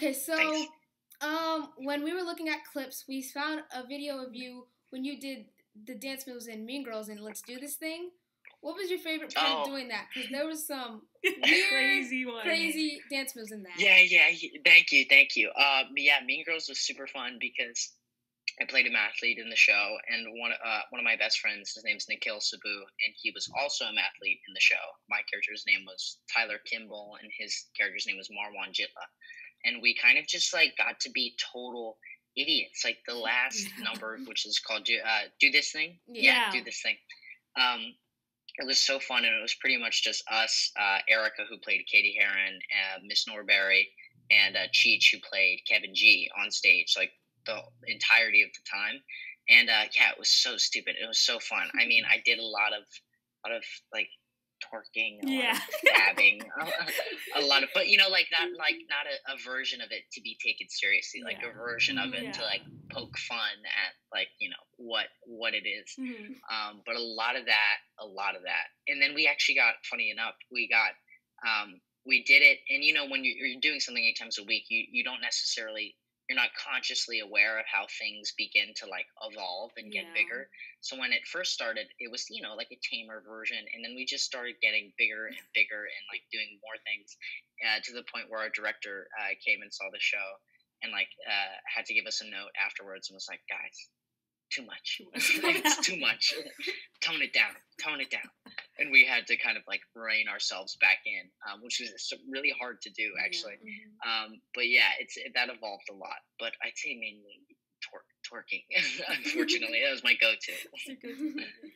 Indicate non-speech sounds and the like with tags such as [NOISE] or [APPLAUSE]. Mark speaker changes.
Speaker 1: Okay, so um, when we were looking at clips, we found a video of you when you did the dance moves in Mean Girls and Let's Do This Thing. What was your favorite part
Speaker 2: Oh.
Speaker 1: of doing that? Because there was some [LAUGHS] weird,
Speaker 3: crazy one.
Speaker 1: crazy dance moves in that.
Speaker 2: Yeah, yeah. Thank you, thank you. Um, yeah, Mean Girls was super fun because I played a mathlete in the show, and one uh, one of my best friends, his name's Nikhil Saboo, and he was also a mathlete in the show. My character's name was Tyler Kimball, and his character's name was Marwan Jitla, and we kind of just like got to be total idiots. Like the last number, [LAUGHS] which is called "Do uh, Do This Thing,"
Speaker 3: Yeah.
Speaker 2: do this thing. Um, it was so fun, and it was pretty much just us, uh, Erika, who played Cady Heron, uh, Miss Norbury, and uh, Cheech, who played Kevin G, on stage, like the entirety of the time. And uh, yeah, it was so stupid. It was so fun. I mean, I did a lot of, lot of like twerking, a lot
Speaker 3: Yeah. [LAUGHS]
Speaker 2: of dabbing, a, lot of, but you know, like not like not a, a version of it to be taken seriously, like
Speaker 3: Yeah.
Speaker 2: a version of it to like poke fun at like you know what what it is
Speaker 3: Mhm.
Speaker 2: um, but a lot of that, a lot of that, and then we actually got funny enough, we got um, we did it, and you know when you- you're doing something eight times a week, you you don't necessarily you're not consciously aware of how things begin to like evolve and get
Speaker 3: Yeah.
Speaker 2: bigger. So when it first started, it was you know like a tamer version, and then we just started getting bigger and bigger and like doing more things uh, to the point where our director uh, came and saw the show and like uh, had to give us a note afterwards and was like, guys, too much.
Speaker 3: Too much. [LAUGHS]
Speaker 2: it's [LAUGHS] too much. tone it down. Tone it down. And we had to kind of like rein ourselves back in, um, which was really hard to do actually.
Speaker 1: Mhm.
Speaker 2: Um, but yeah, it's that evolved a lot. But I'd say mainly twerk, twerking. [LAUGHS] Unfortunately, that was my go-to.
Speaker 3: That's a good- [LAUGHS]